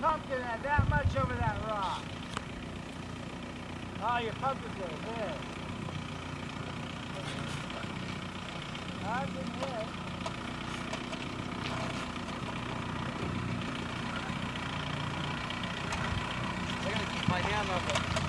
pumpkin had that much over that rock. Oh, your pumpkin's hit. There. I've been hit. I gotta keep my hand up.